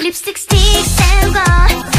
립스틱 스틱 세우고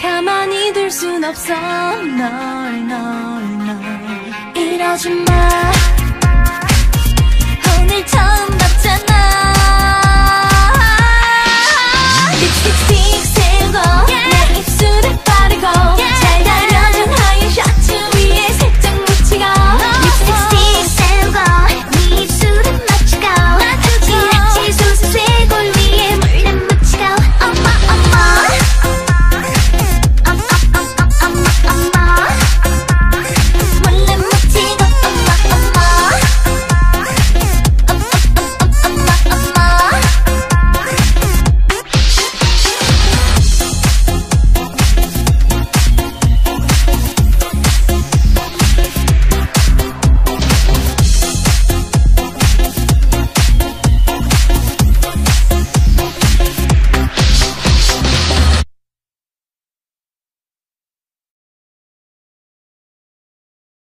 가만히 둘 순 없어. 널 널널. 이러지 마. 오늘 처음 봤잖아. 666